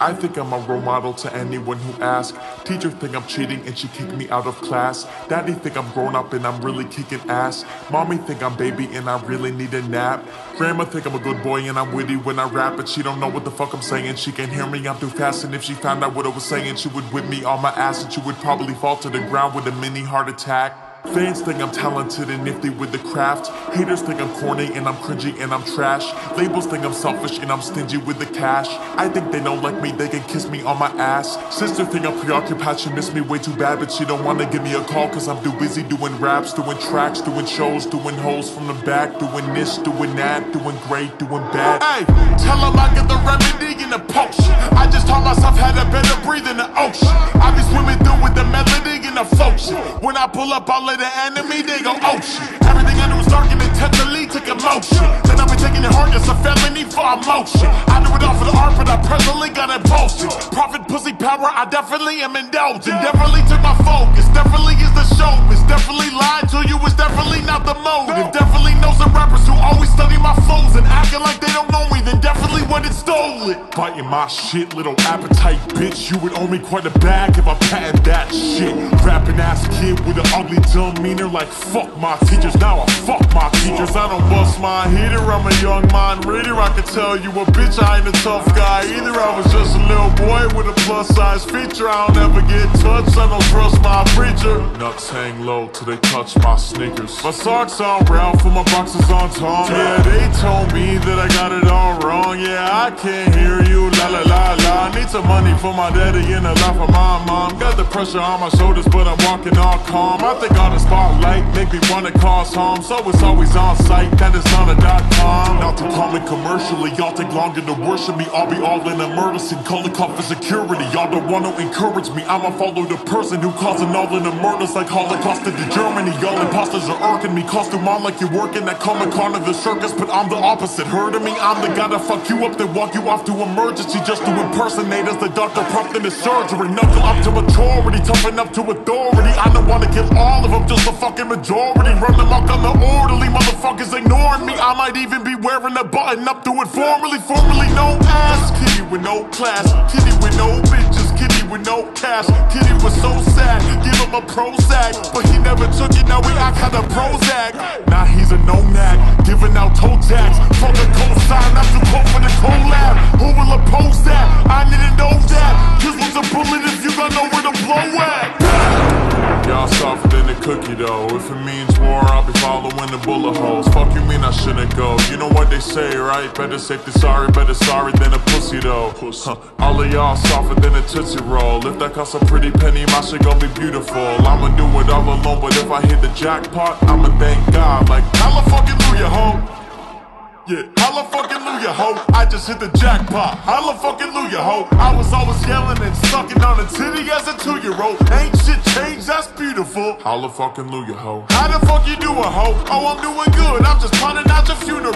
I think I'm a role model to anyone who asks. Teacher think I'm cheating and she kicked me out of class. Daddy think I'm grown up and I'm really kicking ass. Mommy think I'm baby and I really need a nap. Grandma think I'm a good boy and I'm witty when I rap, but she don't know what the fuck I'm saying. She can't hear me, I'm too fast. And if she found out what I was saying, she would whip me on my ass and she would probably fall to the ground with a mini heart attack. Fans think I'm talented and nifty with the craft. Haters think I'm corny and I'm cringy and I'm trash. Labels think I'm selfish and I'm stingy with the cash. I think they don't like me, they can kiss me on my ass. Sister think I'm preoccupied, she miss me way too bad, but she don't wanna give me a call cause I'm too busy doing raps, doing tracks, doing shows, doing holes from the back, doing this, doing that, doing great, doing bad. Hey, tell them I get the remedy in the potion. Pull up, I'll the enemy, they go, oh shit. Everything I do is dark and intentionally took emotion. Then I've been taking it hard, it's a felony for emotion. I do it all for the art, but I presently got it posted. Profit, pussy, power, I definitely am indulging. Definitely took my focus, definitely is the show. It's definitely lied to you, it's definitely not the motive. Definitely knows the rappers who always study my flows and acting like it's. Biting my shit, little appetite, bitch. You would owe me quite a bag if I patent that shit. Rapping ass kid with an ugly demeanor like fuck my teachers. Now I fuck my teachers. I don't bust my heater. I'm a young mind reader. I can tell you a bitch. I ain't a tough guy either. I was just a little boy with a plus size feature. I don't ever get touched. I don't trust my preacher. Nuts hang low till they touch my sneakers. My socks on Ralph and my boxes on Tom. Yeah, they told me that I got it all wrong. Yeah, I can't hear you. La la la la. Need some money for my daddy and a lot for my mom. Got the pressure on my shoulders, but I'm walking all calm. I think all the spotlight make me wanna cause harm So it's always on site, that is not a dot com Not to call me commercially, y'all take longer to worship me. I'll be all in a murder scene, calling cop for security. Y'all don't wanna encourage me, I'ma follow the person Who causing all in the murders like Holocaust to Germany. Y'all imposters are irking me, costume on like you're working at Comic Con or the circus But I'm the opposite, heard of me? I'm the guy that fuck you up, then walk you off to emergency Just to impersonate as the doctor prompting his surgery. Knuckle up to maturity, toughen up to authority. I don't wanna kill all of them, just the fucking majority. Run amok on the orderly Motherfuckers ignoring me I might even be wearing a button up to it formally Formerly known as Kitty with no class Kitty with no bitches Kitty with no cash Kitty was so sad Give him a Prozac But he never took it Now we act kinda Prozac Now he's a nomad Giving out toe tags From the cosign Not too cold for the collab Who will oppose that? I need to know that Cause what's a bullet if you got nowhere to blow at? Y'all softer than a cookie though. If it means war, I'll be following the bullet holes. Fuck you mean I shouldn't go? You know what they say, right? Better safe than sorry, better sorry than a pussy though. Huh. All of y'all softer than a tootsie roll. If that costs a pretty penny, my shit gon' be beautiful. I'ma do it all alone, but if I hit the jackpot, I'ma thank God. Like, hallelujah, ho. Yeah, holla fucking Luya, ho. I just hit the jackpot. Holla fucking Luya, ho. I was always yelling and sucking on a titty as a two year old. Ain't shit beautiful. Holla fucking Luya, ho. How the fuck you doing, ho? Oh, I'm doing good. I'm just planning out your funeral.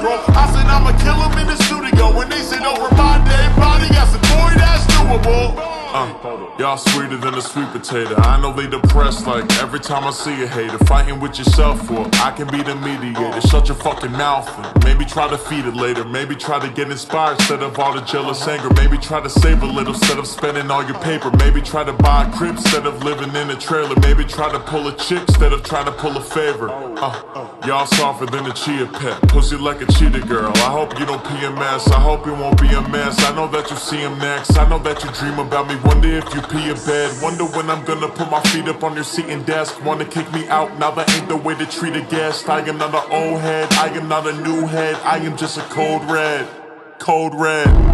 Uh, y'all sweeter than a sweet potato. I know they depressed like every time I see a hater fighting with yourself for I can be the mediator. Shut your fucking mouth and maybe try to feed it later. Maybe try to get inspired instead of all the jealous anger. Maybe try to save a little instead of spending all your paper. Maybe try to buy a crib instead of living in a trailer. Maybe try to pull a chick instead of trying to pull a favor. Uh, y'all softer than a chia pet, pussy like a cheetah girl. I hope you don't PMS. I hope you won't be a mess. I know that you see him next. I know that you dream about me Wonder if you pee in bed. Wonder when I'm gonna put my feet up on your seat and desk. Wanna kick me out? Now that ain't the way to treat a guest. I am not an old head. I am not a new head. I am just a code red. Code red.